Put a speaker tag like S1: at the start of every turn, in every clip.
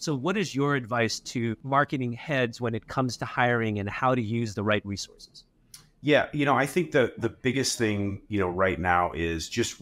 S1: So, what is your advice to marketing heads when it comes to hiring and how to use the right resources?
S2: Yeah, you know, I think the the biggest thing, you know, right now is just,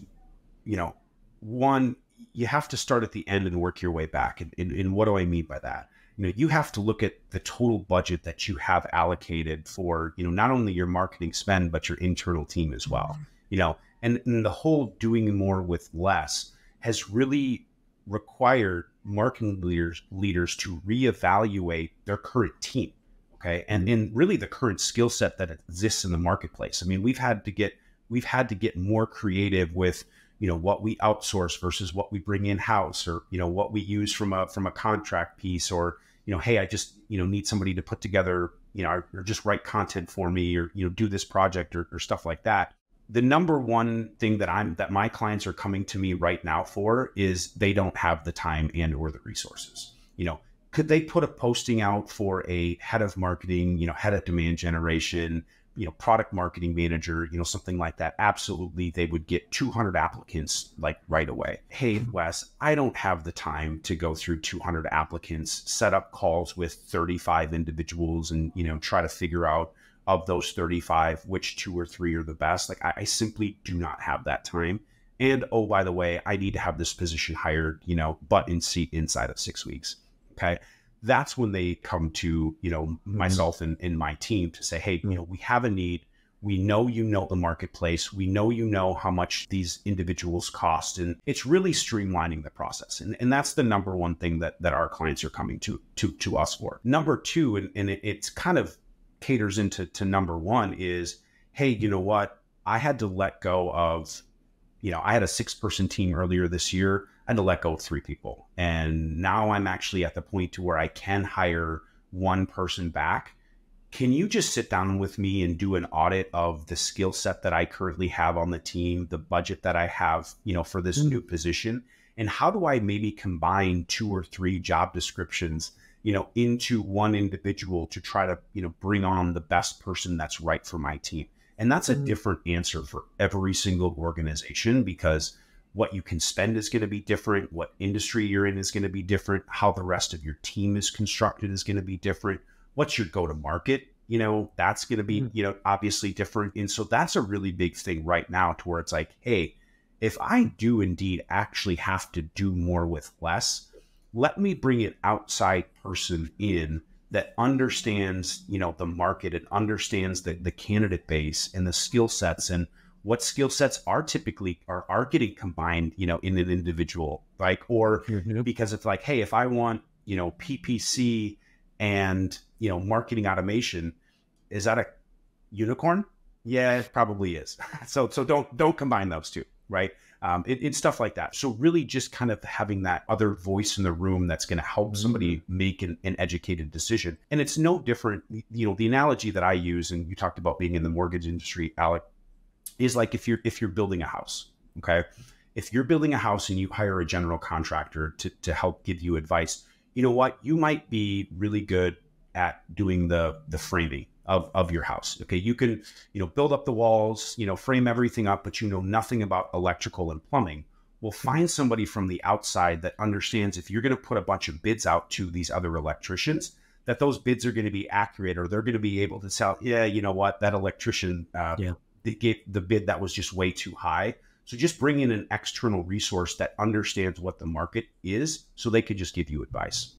S2: you know, one, you have to start at the end and work your way back. And, and, and what do I mean by that? You know, you have to look at the total budget that you have allocated for, you know, not only your marketing spend, but your internal team as well. You know, and, and the whole doing more with less has really required marketing leaders leaders to reevaluate their current team okay? And mm-hmm. in really the current skill set that exists in the marketplace. I mean we've had to get we've had to get more creative with you know what we outsource versus what we bring in house or you know what we use from a from a contract piece or you know hey i just you know need somebody to put together you know or, just write content for me or you know do this project or, or stuff like that the number one thing that I'm that my clients are coming to me right now for is they don't have the time and or the resources. You know, could they put a posting out for a head of marketing, you know, head of demand generation, you know, product marketing manager, you know, something like that? Absolutely, they would get 200 applicants like right away. Hey, mm-hmm. Wes, I don't have the time to go through 200 applicants, set up calls with 35 individuals and, you know, try to figure out of those 35, which two or three are the best. Like I, I, simply do not have that time. And oh, by the way, I need to have this position hired, you know, butt in seat inside of six weeks. Okay. That's when they come to, you know, myself and, and my team to say, hey, you know, we have a need. We know you know the marketplace. We know you know how much these individuals cost. And it's really streamlining the process. And, and that's the number one thing that, that our clients are coming to to to us for. Number two, and, and it, it's kind of caters into to number one is hey you know what? I had to let go of you know i had a six person team earlier this year. I had to let go of three people. And now i'm actually at the point to where i can hire one person back. Can you just sit down with me and do an audit of the skill set that i currently have on the team the budget that i have you know for this mm-hmm. new position? And how do i maybe combine two or three job descriptions you know, into one individual to try to, you know, bring on the best person that's right for my team. And that's a mm-hmm. different answer for every single organization because what you can spend is going to be different, what industry you're in is going to be different, how the rest of your team is constructed is going to be different, what's your go to market, you know, that's going to be, mm-hmm. you know, obviously different. And so that's a really big thing right now to where it's like, hey, if I do indeed actually have to do more with less, let me bring an outside person in that understands you know the market and understands the, the candidate base and the skill sets and what skill sets are typically are, are getting combined you know in an individual like or mm-hmm. because it's like hey if i want you know ppc and you know marketing automation is that a unicorn? Yeah it probably is. So so don't don't combine those two right um, it, it's stuff like that. So really, just kind of having that other voice in the room that's going to help somebody mm-hmm. make an, an, educated decision. And it's no different. You know, the analogy that I use, and you talked about being in the mortgage industry, Alec, is like if you're if you're building a house. Okay, if you're building a house and you hire a general contractor to to help give you advice, you know what? You might be really good at doing the the framing of, of your house. Okay. You can, you know, build up the walls, you know, frame everything up, but you know nothing about electrical and plumbing. Well, find somebody from the outside that understands if you're going to put a bunch of bids out to these other electricians, that those bids are going to be accurate or they're going to be able to sell, yeah, you know what, that electrician, uh, yeah. gave the bid that was just way too high. So just bring in an external resource that understands what the market is so they could just give you advice.